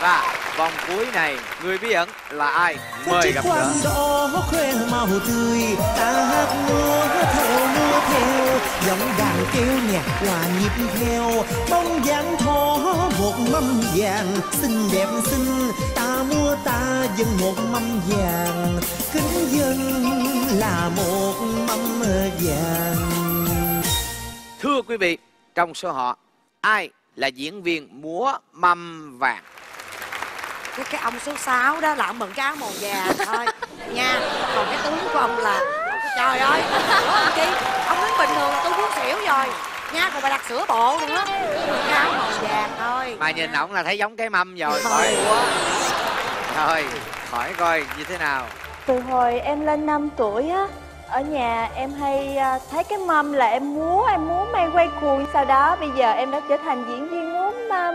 và vòng cuối này người bí ẩn là ai? Mời gặp gỡ. đó khoe màu tươi ta hát múa theo múa theo. Giọng đàn kêu nhạc hòa nhịp theo bóng dáng thó một mâm vàng. Xinh đẹp xinh ta múa ta dâng một mâm vàng. Kính dân là một mâm vàng. Thưa quý vị trong số họ ai là diễn viên múa mâm vàng cái cái ông số 6 đó là ông bận cái áo màu vàng thôi. Nha còn cái tướng của ông là trời ơi ông chi ông đứng bình thường là tôi muốn xỉu rồi. Nha còn bà đặt sữa bộ nữa. Cái áo màu vàng thôi. Mà nhìn ổng là thấy giống cái mâm rồi. Thôi. khỏi thôi hỏi coi như thế nào. Từ hồi em lên 5 tuổi á Ở nhà em hay à, thấy cái mâm là em múa Em múa may quay cuồng. Sau đó bây giờ em đã trở thành diễn viên múa mâm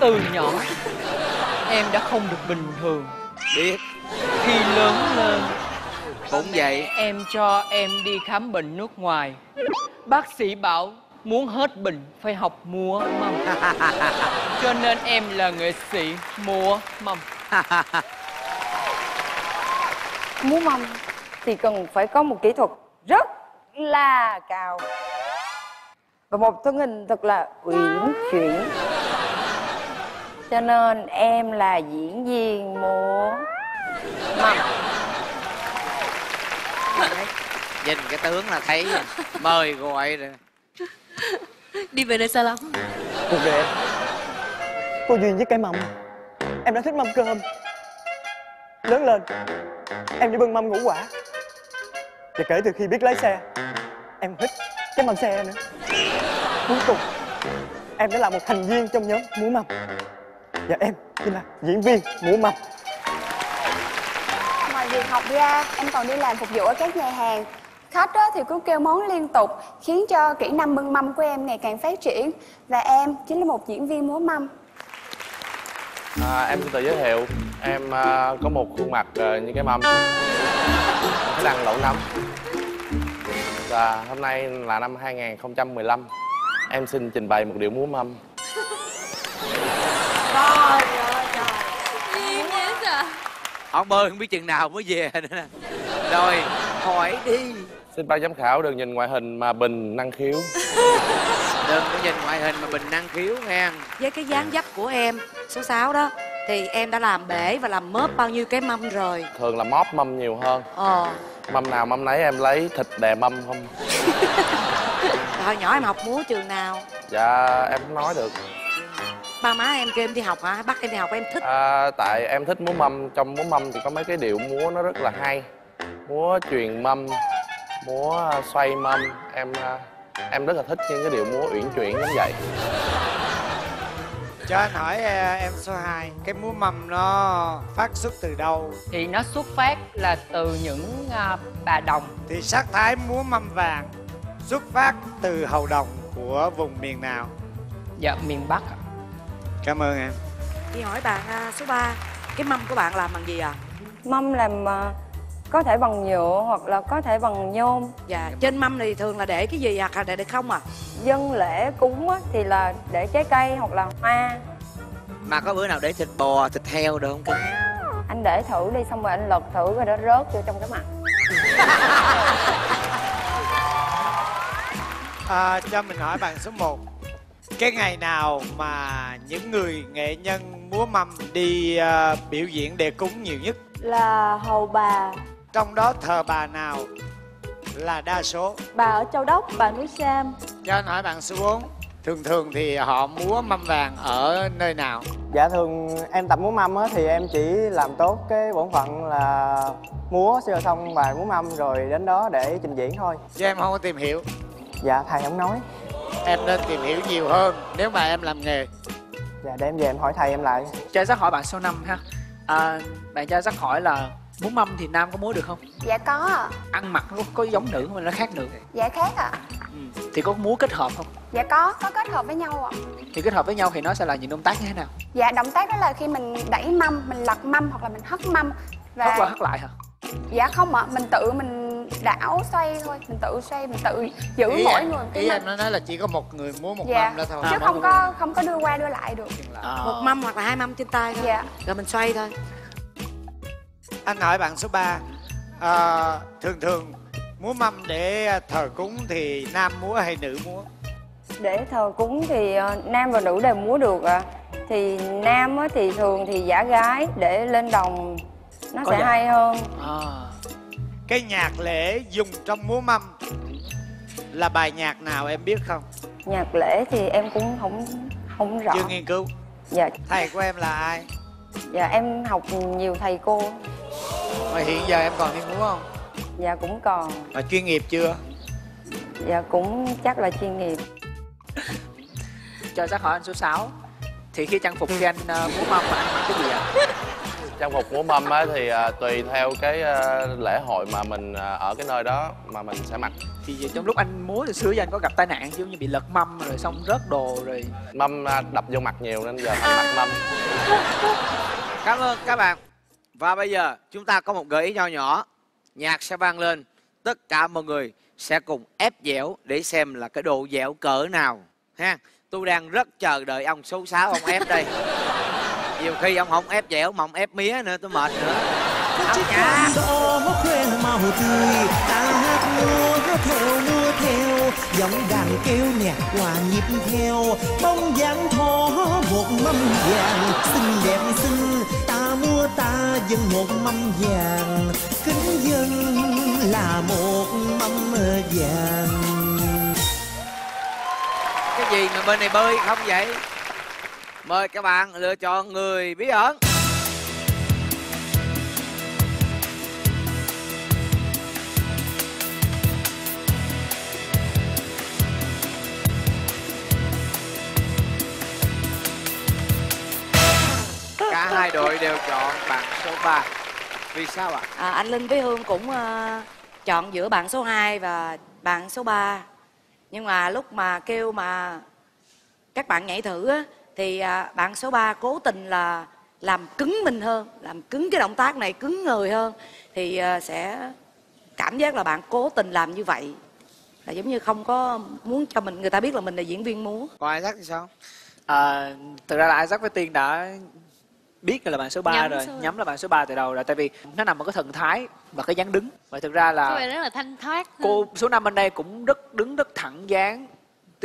Từ nhỏ Em đã không được bình thường. Biết. Khi lớn lên cũng vậy. Em cho em đi khám bệnh nước ngoài. Bác sĩ bảo Muốn hết bệnh phải học múa mâm. Cho nên em là nghệ sĩ múa mâm. Múa mâm thì cần phải có một kỹ thuật rất là cao. Và một thân hình thật là uyển chuyển cho nên em là diễn viên múa mâm nhìn cái tướng là thấy mời gọi rồi. Đi về nơi xa lắm Cuộc đời em Có duyên với cái mâm Em đã thích mâm cơm. Lớn lên Em đi bưng mâm ngũ quả. Và kể từ khi biết lái xe Em thích cái mâm xe nữa. Cuối cùng Em đã là một thành viên trong nhóm múa mâm Và em chính là diễn viên múa mâm Ngoài việc học ra, em còn đi làm phục vụ ở các nhà hàng. Khách á, thì cứ kêu món liên tục, khiến cho kỹ năng bưng mâm của em ngày càng phát triển. Và em chính là một diễn viên múa mâm. À, em xin tự giới thiệu. Em à, có một khuôn mặt à, như cái mâm. Khả năng lẩu nấm. Và hôm nay là năm 2015 Em xin trình bày một điệu múa mâm trời ơi trời Duyên sợ ông ơi không biết chừng nào mới về nữa nè. Rồi hỏi đi. Xin ban giám khảo đừng nhìn ngoại hình mà bình năng khiếu. Đừng có nhìn ngoại hình mà bình năng khiếu nghe. Với cái dáng dấp của em số 6 đó thì em đã làm bể và làm mớp bao nhiêu cái mâm rồi? Thường là móp mâm nhiều hơn. Ờ. Mâm nào mâm nấy em lấy thịt đè mâm không? Hồi nhỏ em học múa trường nào. Dạ em không nói được ba má em kêu em đi học hả? Bắt em đi học em thích. À, Tại em thích múa mâm. Trong múa mâm thì có mấy cái điệu múa nó rất là hay. Múa truyền mâm Múa xoay mâm. Em à, em rất là thích những cái điệu múa uyển chuyển giống vậy. Cho anh hỏi ờ, em số 2 Cái múa mâm nó phát xuất từ đâu? Thì nó xuất phát là từ những à, bà đồng. Thì sắc thái múa mâm vàng Xuất phát từ hầu đồng của vùng miền nào? Dạ miền Bắc ạ. Cảm ơn em. Đi hỏi bạn à, số 3 cái mâm của bạn làm bằng gì à? Mâm làm à, có thể bằng nhựa hoặc là có thể bằng nhôm. Dạ trên mâm này thường là để cái gì hoặc là để, để không à? Dân lễ cúng á, thì là để trái cây hoặc là hoa. Mà có bữa nào để thịt bò thịt heo được không cưng anh để thử đi xong rồi anh lật thử rồi nó rớt vô trong cái mặt. À, Cho mình hỏi bạn số 1 Cái ngày nào mà những người nghệ nhân múa mâm đi ờ, biểu diễn để cúng nhiều nhất? Là hầu bà. Trong đó thờ bà nào? Là đa số. Bà ở Châu Đốc, bà núi Sam. Cho anh hỏi bạn số 4 Thường thường thì họ múa mâm vàng ở nơi nào? Dạ thường em tập múa mâm á thì em chỉ làm tốt cái bổn phận là múa sơ xong bài múa mâm rồi đến đó để trình diễn thôi. Chứ em không có tìm hiểu. Dạ thầy không nói Em nên tìm hiểu nhiều hơn nếu mà em làm nghề Dạ để em về em hỏi thầy em lại Cho rắc hỏi bạn số 5 ha à, Bạn cho rắc hỏi là múa mâm thì nam có múa được không? Dạ có ạ Ăn mặc nó có giống nữ không? Nó khác nữ Dạ khác ạ ừ. Thì có múa kết hợp không? Dạ có, có kết hợp với nhau ạ Thì kết hợp với nhau thì nó sẽ là những động tác như thế nào? Dạ động tác đó là khi mình đẩy mâm, mình lật mâm hoặc là mình hất mâm Hất qua hất lại hả? Dạ không ạ, mình tự mình đảo xoay thôi mình tự xoay mình tự giữ ý mỗi em, người một cái ý mâm. em nó nói là chỉ có một người múa một dạ mâm đó thôi chứ không có không có đưa qua đưa lại được một mâm hoặc là hai mâm trên tay thôi Dạ. rồi mình xoay thôi anh hỏi bạn số 3 thường thường múa mâm để thờ cúng thì nam múa hay nữ múa Để thờ cúng thì ờ, nam và nữ đều múa được ạ. Thì nam á, thì thường thì giả gái để lên đồng nó Có sẽ dạ. hay hơn. À. cái nhạc lễ dùng trong múa mâm là bài nhạc nào em biết không Nhạc lễ thì em cũng không không rõ. chưa nghiên cứu Dạ, thầy của em là ai dạ em học nhiều thầy cô. mà hiện giờ em còn đi múa không Dạ cũng còn. mà chuyên nghiệp chưa Dạ cũng chắc là chuyên nghiệp. cho chắc hỏi anh số 6 thì khi trang phục khi anh uh, múa mâm mà anh mặc cái gì ạ trang phục múa mâm á thì à, tùy theo cái à, lễ hội mà mình à, ở cái nơi đó mà mình sẽ mặc thì trong lúc anh múa từ xưa giờ anh có gặp tai nạn giống như bị lật mâm rồi xong rớt đồ rồi mâm à, đập vô mặt nhiều nên giờ phải mặc mâm Cảm ơn các bạn. Và bây giờ chúng ta có một gợi ý nho nhỏ. Nhạc sẽ vang lên. Tất cả mọi người sẽ cùng ép dẻo để xem là cái độ dẻo cỡ nào. Ha. Tôi đang rất chờ đợi ông số 6 ông ép đây. Nhiều khi ông không ép dẻo mà ông ép mía nữa tôi mệt nữa. màu tươi ta hát theo theo. Giọng đàn kêu nè hòa nhịp theo bóng dáng thó một mâm vàng. Xinh đẹp xinh ta mua ta dâng một mâm vàng. Kính dân là một mâm vàng. Cái gì mà bên này bơi không vậy? Mời các bạn lựa chọn người bí ẩn. Cả hai đội đều chọn bạn số 3. Vì sao ạ? à, anh linh với hương cũng uh, chọn giữa bạn số 2 và bạn số 3 nhưng mà lúc mà kêu mà các bạn nhảy thử á, thì à, bạn số 3 cố tình là làm cứng mình hơn làm cứng cái động tác này cứng người hơn. Thì à, sẽ cảm giác là bạn cố tình làm như vậy là giống như không có muốn cho mình người ta biết là mình là diễn viên múa. Còn ai thì sao? à, thực ra là Isaac với Tiên đã biết là bạn số 3 Nhắm rồi số- nhắm là bạn số 3 từ đầu rồi tại vì nó nằm ở cái thần thái và cái dáng đứng. Và thực ra là vẻ rất là thanh thoát. cô số 5 bên đây cũng rất đứng rất thẳng dáng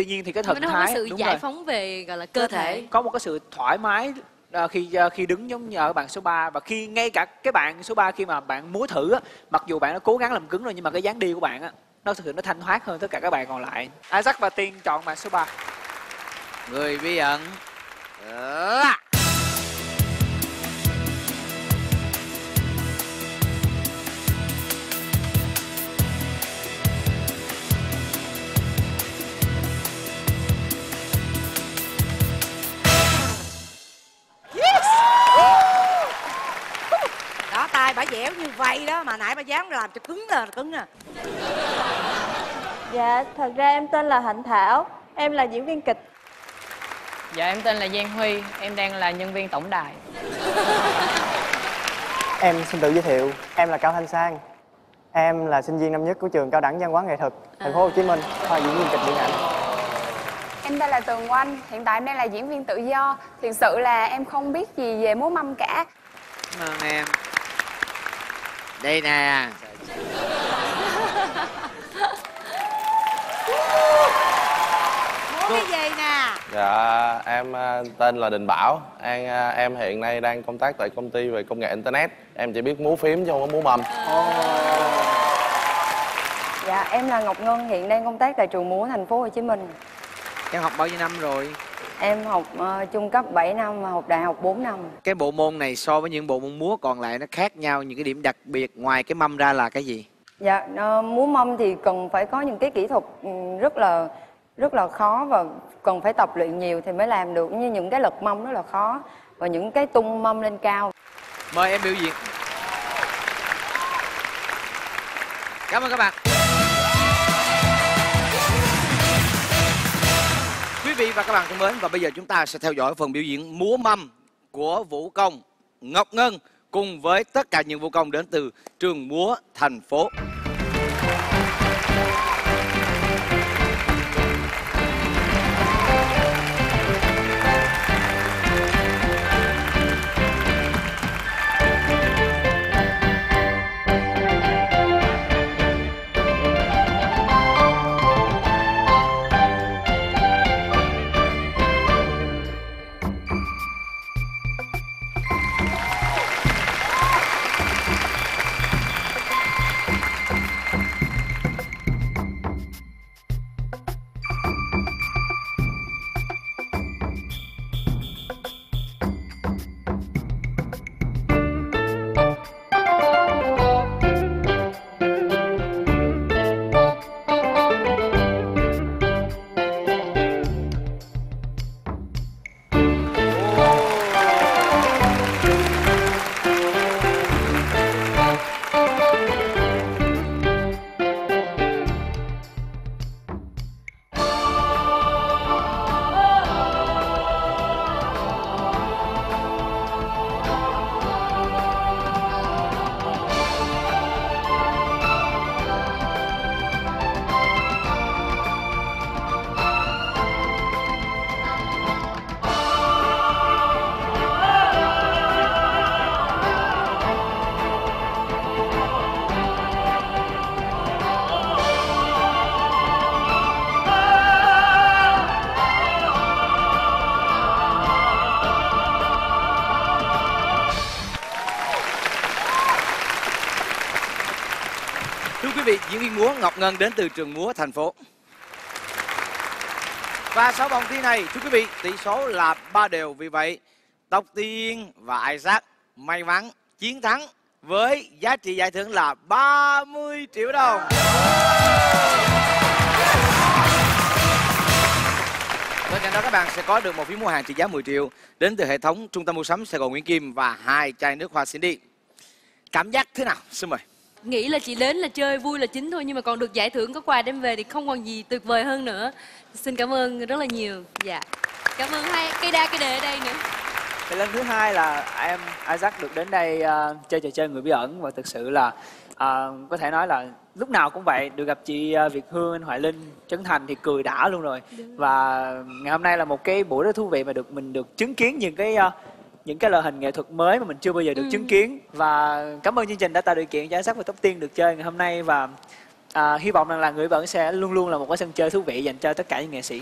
tuy nhiên thì cái thần nó không thái có sự đúng giải rồi. phóng về gọi là cơ thể có một cái sự thoải mái à, khi à, khi đứng giống như ở bạn số 3 và khi ngay cả cái bạn số 3 khi mà bạn múa thử á, mặc dù bạn đã cố gắng làm cứng rồi nhưng mà cái dáng đi của bạn á nó thực sự nó thanh thoát hơn tất cả các bạn còn lại Isaac và Tiên chọn bạn số 3 Người bí ẩn. À. tay bả dẻo như vậy đó mà nãy bà dám làm cho cứng là cứng à Dạ, thật ra em tên là Hạnh Thảo Em là diễn viên kịch Dạ em tên là Giang Huy, em đang là nhân viên tổng đài. Em xin tự giới thiệu, em là Cao Thanh Sang. Em là sinh viên năm nhất của trường Cao đẳng Văn hóa Nghệ thuật Thành phố Hồ Chí Minh, khoa diễn viên kịch điện ảnh. Em tên là Tường Oanh, hiện tại em đang là diễn viên tự do. Thực sự là em không biết gì về múa mâm cả. Ơn em. Đây nè. múa cái gì nè dạ em à, tên là Đình Bảo em à, em hiện nay đang công tác tại công ty về công nghệ internet em chỉ biết múa phím chứ không có múa mâm Dạ em là Ngọc Ngân hiện đang công tác tại trường múa thành phố Hồ Chí Minh. Em học bao nhiêu năm rồi? Em học ờ, trung cấp 7 năm và học đại học 4 năm. Cái bộ môn này so với những bộ môn múa còn lại nó khác nhau những cái điểm đặc biệt ngoài cái mâm ra là cái gì? Dạ ờ, múa mâm thì cần phải có những cái kỹ thuật ừ, rất là rất là khó và cần phải tập luyện nhiều thì mới làm được như những cái lật mâm rất là khó và những cái tung mâm lên cao. Mời em biểu diễn. Cảm ơn các bạn. Quý vị và các bạn thân mến, và bây giờ chúng ta sẽ theo dõi phần biểu diễn múa mâm của vũ công Ngọc Ngân cùng với tất cả những vũ công đến từ trường múa thành phố. Vị diễn viên múa Ngọc Ngân đến từ trường múa thành phố. Và sau vòng thi này, thưa quý vị, tỷ số là ba đều. Vì vậy, Tóc Tiên và Isaac may mắn chiến thắng với giá trị giải thưởng là 30 triệu đồng. Bên cạnh đó các bạn sẽ có được một phiếu mua hàng trị giá 10 triệu đến từ hệ thống Trung tâm mua sắm Sài Gòn Nguyễn Kim và hai chai nước hoa Cindy. Cảm giác thế nào? Xin mời. Nghĩ là chỉ đến là chơi vui là chính thôi nhưng mà còn được giải thưởng có quà đem về thì không còn gì tuyệt vời hơn nữa. Xin cảm ơn rất là nhiều. Dạ. Cảm ơn hai cây đa cây đề ở đây nữa. Thì lần thứ hai là em Isaac được đến đây ờ, chơi trò chơi người bí ẩn và thực sự là ờ, có thể nói là lúc nào cũng vậy được gặp chị ờ, Việt Hương, anh Hoài Linh, Trấn Thành thì cười đã luôn rồi và ngày hôm nay là một cái buổi rất thú vị mà được mình được chứng kiến những cái ờ, những cái loại hình nghệ thuật mới mà mình chưa bao giờ được Ừ. chứng kiến. Và cảm ơn chương trình đã tạo điều kiện cho Isaac và Tóc Tiên được chơi ngày hôm nay. Và à, hy vọng rằng là người ẩn sẽ luôn luôn là một cái sân chơi thú vị dành cho tất cả những nghệ sĩ